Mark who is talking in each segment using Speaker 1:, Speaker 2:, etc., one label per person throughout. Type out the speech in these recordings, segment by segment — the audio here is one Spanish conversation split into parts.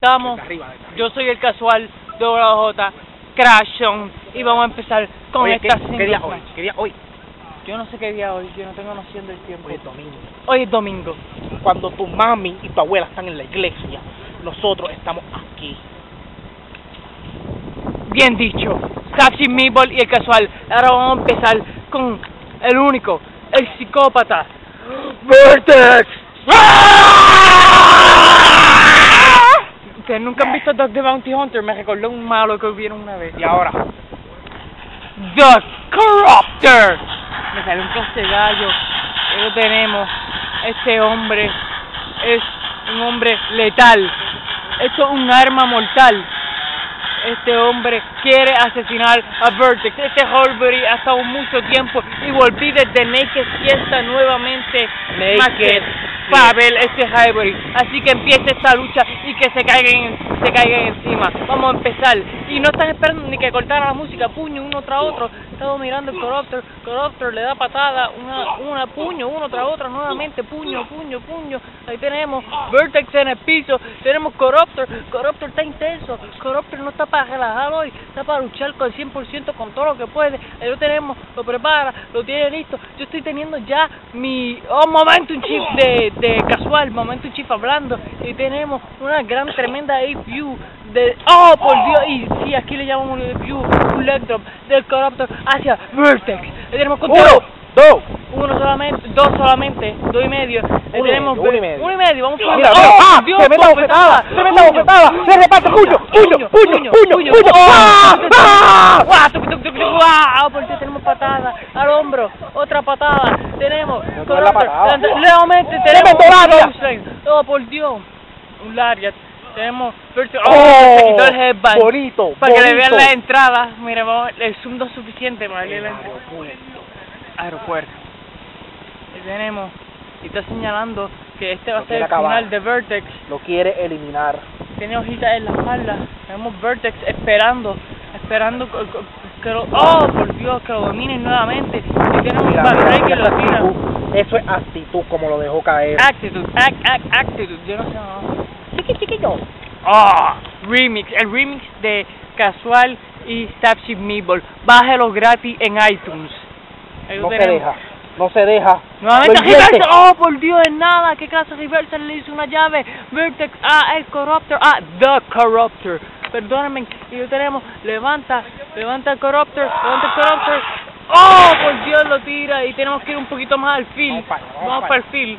Speaker 1: Estamos, yo soy el casual de J, Crashon, y vamos a empezar con
Speaker 2: Oye, ¿qué,
Speaker 1: esta
Speaker 2: qué día
Speaker 1: single
Speaker 2: hoy? ¿Qué día hoy?
Speaker 1: Yo no sé qué día hoy, yo no tengo noción del tiempo.
Speaker 2: Hoy es domingo.
Speaker 1: Hoy es domingo.
Speaker 2: Cuando tu mami y tu abuela están en la iglesia, nosotros estamos aquí.
Speaker 1: Bien dicho, Taxi Meatball y el casual. Ahora vamos a empezar con el único, el psicópata, Vertex. Ustedes nunca han visto Dog the Bounty Hunter, me recordó un malo que vieron una vez.
Speaker 2: Y ahora,
Speaker 1: The Corruptor. Me sale un clase de gallo. Ahí lo tenemos. Este hombre es un hombre letal. Esto es un arma mortal. Este hombre quiere asesinar a Vertex. Este Horbury ha estado mucho tiempo y volví desde Naked Fiesta nuevamente.
Speaker 2: Naked
Speaker 1: ver este Horbury. Así que empiece esta lucha y que se caigan, se caigan encima. Vamos a empezar. Y no están esperando ni que cortara la música, puño uno tras otro. Estamos mirando el Corruptor. Corruptor le da patada, una, una puño, uno tras otro, nuevamente puño, puño, puño. Ahí tenemos Vertex en el piso. Tenemos Corruptor. Corruptor está intenso. Corruptor no está para relajar hoy, está para luchar con el 100% con todo lo que puede. Ahí lo tenemos, lo prepara, lo tiene listo. Yo estoy teniendo ya mi oh, Momentum Chief de, de casual, Momentum Chief hablando. Y tenemos una gran, tremenda view de oh por Dios y sí aquí le llamamos un view un drop del Corruptor hacia Vertex Ahí tenemos
Speaker 2: uno,
Speaker 1: conteo
Speaker 2: dos,
Speaker 1: uno solamente dos solamente dos y medio
Speaker 2: y
Speaker 1: tenemos
Speaker 2: medio, uno y medio.
Speaker 1: uno y medio vamos por
Speaker 2: Mira,
Speaker 1: ¡Oh,
Speaker 2: ¡ah!
Speaker 1: Dios,
Speaker 2: ¡Tremenda bofetada! ¡Tremenda bofetada! ¡Se reparte puño! ¡Puño! ¡Puño! ¡Puño! ¡Puño! ¡Ah! ¡Ah!
Speaker 1: ¡Guau! Por Dios, tenemos patada al hombro, otra patada, tenemos Corruptor, nuevamente tenemos
Speaker 2: ¡Tremendo Lariat!
Speaker 1: Clothesline. Oh, por Dios, un Lariat, tenemos Vertex-
Speaker 2: ¡Oh!
Speaker 1: se quitó el headband.
Speaker 2: Bonito,
Speaker 1: para que le vean
Speaker 2: bonito.
Speaker 1: la entrada, mira, vamos, el zoom no es suficiente para verle la entrada. Aeropuerto. Y tenemos, y está señalando que este va a ser el
Speaker 2: acabar.
Speaker 1: final de Vertex.
Speaker 2: Lo quiere eliminar.
Speaker 1: Tiene hojitas en la espalda. Tenemos Vertex esperando, esperando que, que- que lo, oh por Dios, que lo dominen nuevamente. Y Bad
Speaker 2: mira,
Speaker 1: Ray que lo tira.
Speaker 2: actitud, Eso es actitud como lo dejó caer.
Speaker 1: Actitude, act, act, actitude, yo no sé no. Chiqui chiquito. Ah, remix, el remix de Casual y Starship Meatball. Bájelo gratis en iTunes. Ahí
Speaker 2: No se deja. No se deja.
Speaker 1: Nuevamente. Reversal, oh por Dios, es nada, ¿qué clase de Reversal le hizo una llave? Vertex, ah, el Corruptor, ah, The Corruptor, perdónenme, y lo tenemos, levanta, levanta el Corruptor, levanta el Corruptor, oh por Dios lo tira, y tenemos que ir un poquito más al fil,
Speaker 2: Vamos para vamos
Speaker 1: vamos
Speaker 2: para
Speaker 1: para el fil,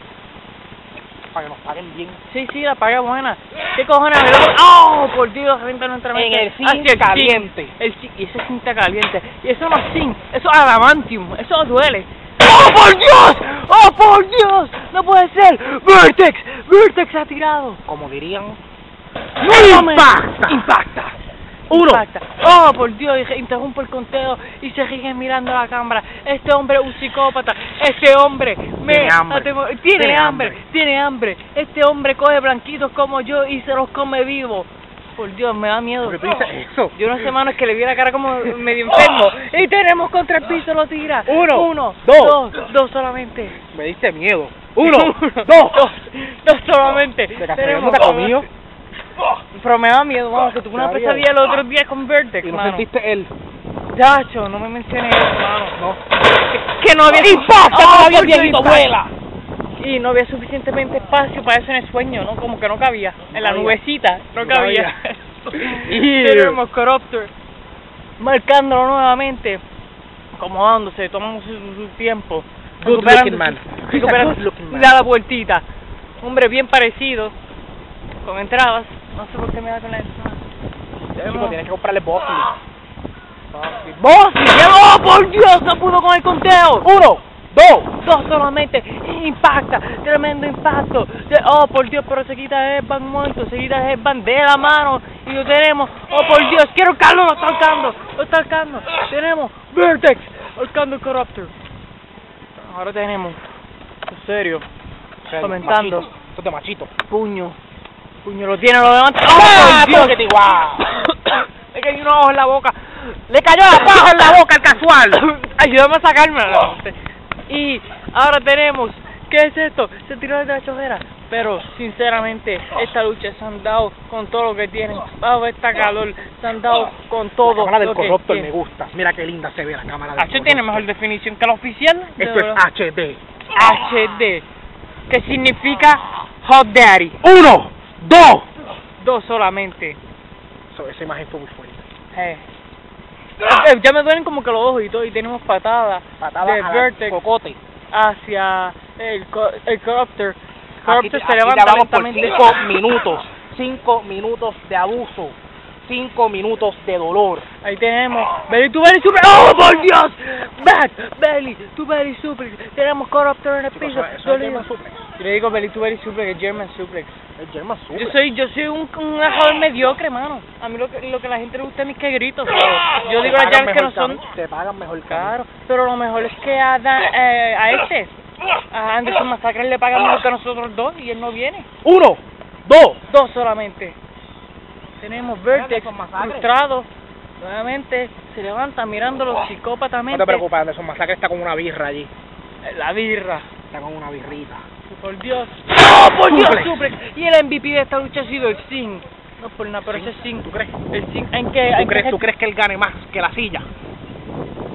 Speaker 2: Para que nos paguen bien.
Speaker 1: sí, sí, la paga buena, ¿qué cojones? oh por Dios, renta nuestra
Speaker 2: En
Speaker 1: mente,
Speaker 2: el zinc
Speaker 1: zinc.
Speaker 2: caliente.
Speaker 1: el zinc, y esa cinta caliente, y eso no es zinc, eso es adamantium, eso duele, ¡Oh, por Dios! ¡Oh, por Dios! ¡No puede ser! ¡Vertex! ¡Vertex ha tirado!
Speaker 2: Como dirían.
Speaker 1: ¡No
Speaker 2: ¡Impacta!
Speaker 1: ¡Impacta!
Speaker 2: Uno.
Speaker 1: Impacta. ¡Oh, por Dios! Interrumpo el conteo y se siguen mirando a la cámara. Este hombre es un psicópata. Este hombre me
Speaker 2: Tiene hambre.
Speaker 1: Tiene,
Speaker 2: Tiene
Speaker 1: hambre.
Speaker 2: hambre.
Speaker 1: Tiene hambre. Este hombre coge blanquitos como yo y se los come vivos. Por Dios, me da miedo.
Speaker 2: ¿Por qué tú dices eso?
Speaker 1: Yo no sé, mano, es que le vi la cara como medio enfermo. Y tenemos contra el piso, lo tira.
Speaker 2: Uno,
Speaker 1: Uno,
Speaker 2: dos.
Speaker 1: dos, dos solamente.
Speaker 2: Me diste miedo. Uno, dos.
Speaker 1: dos, dos solamente.
Speaker 2: ¿De casualidad
Speaker 1: Tenemos-? Pero me da miedo, vamos, que tuve una pesadilla el otro día con Vertex,
Speaker 2: Y no
Speaker 1: mano.
Speaker 2: sentiste el.
Speaker 1: Chacho, no me menciones eso, mano.
Speaker 2: No.
Speaker 1: Que no había
Speaker 2: ¡Impacta!
Speaker 1: ¡Oh,
Speaker 2: ¡No había viejito, vuela!
Speaker 1: Y no había suficientemente espacio para eso en el sueño, ¿no? Como que no cabía. En la nubecita, no
Speaker 2: No
Speaker 1: cabía.
Speaker 2: cabía.
Speaker 1: Tenemos Corruptor marcándolo nuevamente, acomodándose, tomamos su, su tiempo.
Speaker 2: Good looking man. good looking man.
Speaker 1: Da la vueltita. Hombre bien parecido, con entradas. No sé por qué me da con la entrada.
Speaker 2: Chico, tienes que comprarle Bosley.
Speaker 1: ¡Vos! ¡Oh, por Dios! ¡No pudo con el conteo!
Speaker 2: Uno, dos.
Speaker 1: Dos solamente. Impacta. Tremendo impacto. Oh, por Dios, pero se quita el headband muerto. Se quita el headband de la mano. Y lo tenemos. Oh, por Dios. Quiero Carlos. Lo está ahorcando. Lo está ahorcando. Tenemos Vertex. Ahorcando el Corruptor. Ahora tenemos. En serio. Comentando.
Speaker 2: Esto es de machito.
Speaker 1: Puño. Puño. Lo tiene. Lo levanta.
Speaker 2: ¡Ah,
Speaker 1: ¡Oh, Dios!
Speaker 2: tóquete, guau!
Speaker 1: Le cayó un ojo en la boca.
Speaker 2: Le cayó la paja en la boca al casual.
Speaker 1: Ayúdame a sacármela. Y ahora tenemos. ¿Qué es esto? Se tiró desde la chojera. pero sinceramente esta lucha se han dado con todo lo que tienen, bajo esta calor, se han dado con todo
Speaker 2: La cámara del
Speaker 1: lo que
Speaker 2: corrupto me gusta. Mira qué linda se ve la cámara del
Speaker 1: H tiene
Speaker 2: corrupto.
Speaker 1: mejor definición que la oficial. de
Speaker 2: Esto es. HD.
Speaker 1: HD, que significa Hot Daddy.
Speaker 2: Uno, dos.
Speaker 1: Dos solamente.
Speaker 2: So, esa imagen fue muy fuerte.
Speaker 1: Eh. Eh, Ya me duelen como que los ojos y todo, y tenemos patadas
Speaker 2: Patada
Speaker 1: de Vertex
Speaker 2: cocote.
Speaker 1: hacia el, co- el Corruptor.
Speaker 2: Aquí,
Speaker 1: Corruptor se
Speaker 2: aquí
Speaker 1: levanta lentamente.
Speaker 2: cinco minutos. Cinco minutos de abuso. Cinco minutos de dolor.
Speaker 1: Ahí tenemos Belly to Belly Super. ¡Oh, por Dios! Back, Belly to Belly Super. Tenemos Corruptor en el
Speaker 2: Chicos,
Speaker 1: piso.
Speaker 2: eso- eso es.
Speaker 1: Yo le digo Belly to Belly Suplex, es German Suplex.
Speaker 2: Es German Suplex.
Speaker 1: Yo soy, yo soy un, un joven mediocre, mano. A mí lo que, lo que a la gente le gusta es mis que gritos. pero Yo digo las llaves que no son.
Speaker 2: que a mí, Te pagan mejor que a mí.
Speaker 1: Claro, pero lo mejor es que a, Dan- eh, a este, a Anderson Massacre le pagan mejor que a nosotros dos y él no viene.
Speaker 2: Uno, dos.
Speaker 1: Dos solamente. Tenemos Vertex
Speaker 2: Massacre.
Speaker 1: frustrado. Nuevamente se levanta mirándolo psicópatamente.
Speaker 2: No te preocupes, Anderson Masacre está con una birra allí.
Speaker 1: La birra.
Speaker 2: Está con una birrita.
Speaker 1: Por Dios. ¡Oh, por Dios!
Speaker 2: Suplex.
Speaker 1: Y el MVP de esta lucha ha sido el Sting. No por nada, pero ese Sting.
Speaker 2: ¿Tú crees?
Speaker 1: El Sting. ¿En qué?
Speaker 2: ¿Tú
Speaker 1: en
Speaker 2: crees,
Speaker 1: qué-
Speaker 2: ¿Tú crees que él gane más que la silla?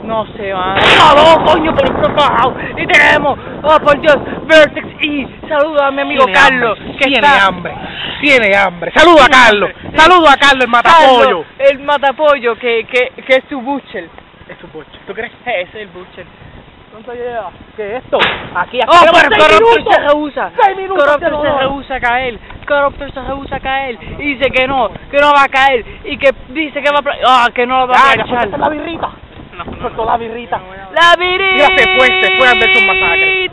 Speaker 1: No se va. ¡No, coño, por favor! Y tenemos, oh por Dios, Vertex y saludo a mi amigo
Speaker 2: Tiene
Speaker 1: Carlos,
Speaker 2: hambre,
Speaker 1: que
Speaker 2: tiene
Speaker 1: está...
Speaker 2: hambre, tiene hambre. Saluda a Carlos, saludo a Carlos el matapollo.
Speaker 1: Carlos, el matapollo, que, que, que es tu butcher.
Speaker 2: Es su boche. ¿Tú crees?
Speaker 1: Ese es el butcher. ¿Cuánto lleva?
Speaker 2: ¿Qué es esto? Aquí, aquí
Speaker 1: ¡Oh, pero Corruptor se rehúsa!
Speaker 2: Seis minutos de
Speaker 1: Corruptor se rehúsa a caer. Corruptor se rehúsa a caer. Y dice que no, que no va a caer. Y que dice que va a... ¡Ah, que no lo va a
Speaker 2: Ah,
Speaker 1: planchar!
Speaker 2: soltó la birrita. Soltó la birrita.
Speaker 1: ¡La virita!
Speaker 2: Mira, se fue, se fue Anderson Massacre.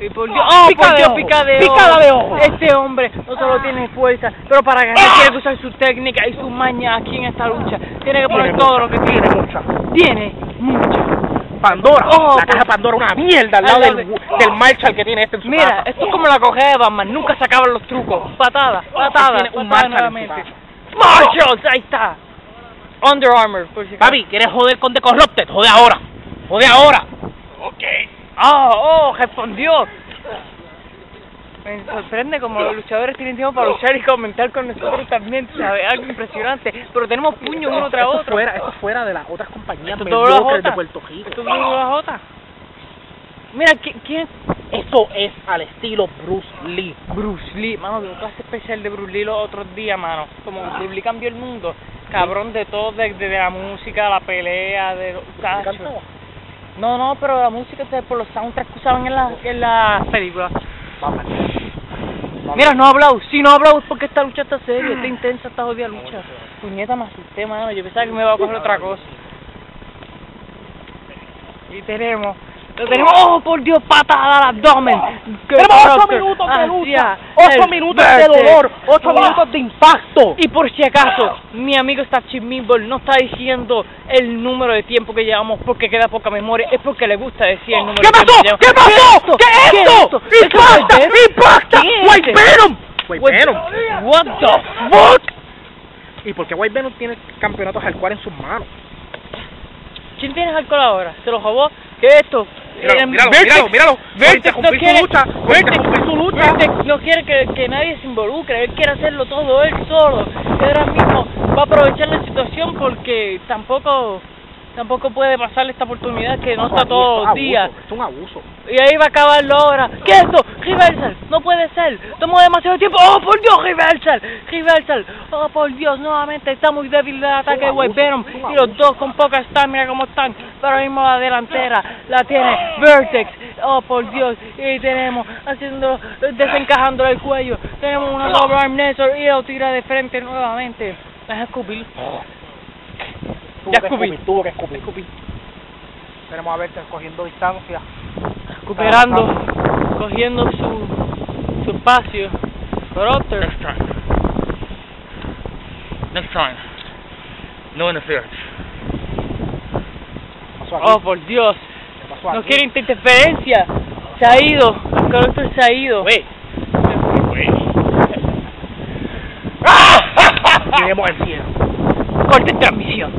Speaker 1: Y por Dios, ¡Oh,
Speaker 2: Pica
Speaker 1: por
Speaker 2: de
Speaker 1: Dios,
Speaker 2: ojo,
Speaker 1: pica de
Speaker 2: picada
Speaker 1: ojo!
Speaker 2: de ojo.
Speaker 1: Este hombre no solo tiene fuerza, pero para ganar tiene que usar su técnica y su maña aquí en esta lucha. Tiene que poner
Speaker 2: Tiene
Speaker 1: todo
Speaker 2: mucha,
Speaker 1: lo que tiene.
Speaker 2: Tiene mucha.
Speaker 1: Tiene mucho.
Speaker 2: Pandora.
Speaker 1: Oh,
Speaker 2: la caja
Speaker 1: pues-
Speaker 2: Pandora, una mierda al lado del,
Speaker 1: de-
Speaker 2: del Marshall que tiene este en su
Speaker 1: Mira,
Speaker 2: casa.
Speaker 1: esto es como la cogea de Batman, nunca se acaban los trucos. Patada, patada,
Speaker 2: Tiene un
Speaker 1: patada nuevamente. Marshalls, ahí está. Under Armour, por si.
Speaker 2: Papi, ¿quieres joder con The Corrupted? Jode ahora. Jode ahora. Ok.
Speaker 1: ¡Ah! ¡Oh! ¡Respondió! Me sorprende como los luchadores tienen tiempo para luchar y comentar con nosotros también, ¿sabes? Algo impresionante. Pero tenemos puños uno tras
Speaker 2: Esto
Speaker 1: otro.
Speaker 2: fuera, esto fuera de las otras compañías
Speaker 1: Esto todo la
Speaker 2: mediocres de. Puerto Rico.
Speaker 1: Esto es una jota. Mira, ¿qui- ¿quién?
Speaker 2: Eso es al estilo Bruce Lee.
Speaker 1: Bruce Lee. Mano, vi una clase especial de Bruce Lee los otros días, mano. Como Bruce Lee cambió el mundo. Cabrón de todo, de, de la música, la pelea, de...
Speaker 2: cantaba?
Speaker 1: No, no, pero la música de- por los soundtracks que usaban en las en las películas.
Speaker 2: Vamos.
Speaker 1: Mira, no ha hablado. Si no ha hablado es porque esta lucha está seria, está intensa, esta jodida lucha. Puñeta, me asusté, mano. Yo pensaba que me iba a coger otra cosa. Y tenemos... Tenemos... ¡Oh, por Dios! ¡Patada al abdomen! ¡Qué
Speaker 2: Tenemos ocho
Speaker 1: Corruptor
Speaker 2: minutos de lucha. Ocho
Speaker 1: el
Speaker 2: minutos de dolor. Ocho
Speaker 1: Wow.
Speaker 2: minutos de impacto.
Speaker 1: Y por si acaso, mi amigo Stachi Mimbol no está diciendo el número de tiempo que llevamos porque queda poca memoria, es porque le gusta decir el número
Speaker 2: ¿Qué
Speaker 1: de tiempo
Speaker 2: pasó?
Speaker 1: que.
Speaker 2: ¿Qué pasó? ¿Qué es esto?
Speaker 1: ¿Eso es
Speaker 2: ¡Impacta!
Speaker 1: Venom?
Speaker 2: ¡Impacta!
Speaker 1: ¿Quién es
Speaker 2: ¡White? Venom! ¡White
Speaker 1: What-
Speaker 2: Venom!
Speaker 1: What the
Speaker 2: What? ¿Y por qué White Venom tiene el campeonato hardcore en sus manos?
Speaker 1: ¿Quién tiene alcohol ahora? ¿Se lo robó? ¿Qué es esto?
Speaker 2: Míralo,
Speaker 1: Eh,
Speaker 2: míralo,
Speaker 1: Vertex-
Speaker 2: míralo, míralo.
Speaker 1: Vertex no quiere,
Speaker 2: su lucha,
Speaker 1: Vertex,
Speaker 2: su lucha.
Speaker 1: Vertex no quiere que, que nadie se involucre, él quiere hacerlo todo él solo. Y ahora mismo va a aprovechar la situación porque tampoco tampoco puede pasarle esta oportunidad que no está todos los días.
Speaker 2: Es un abuso.
Speaker 1: Y ahí va a acabarlo ahora. ¿Qué es esto? Reversal. No puede ser. Tomó demasiado tiempo. ¡Oh, por Dios! Reversal. Reversal. ¡Oh, por Dios! Nuevamente está muy débil el ataque de White Venom.
Speaker 2: es
Speaker 1: Y los dos con poca estamina como están. Pero ahora mismo la delantera la tiene Vertex. ¡Oh, por Dios! Y tenemos haciendo, desencajando el cuello. Tenemos una doble arm y lo tira de frente nuevamente. Deja escupir.
Speaker 2: Tuvo
Speaker 1: Ya
Speaker 2: que
Speaker 1: escupí.
Speaker 2: escupir, tuvo que escupir. escupir. Tenemos a Vertex cogiendo distancia.
Speaker 1: Recuperando. Cogiendo su, su espacio. Corruptor.
Speaker 3: Next time. Next time. No interference.
Speaker 1: Oh, por Dios.
Speaker 2: ¿Qué pasó
Speaker 1: No quiere interferencia. Se ha ido. El Corruptor se ha ido.
Speaker 2: Güey. Tenemos el cielo.
Speaker 1: Corte transmisión.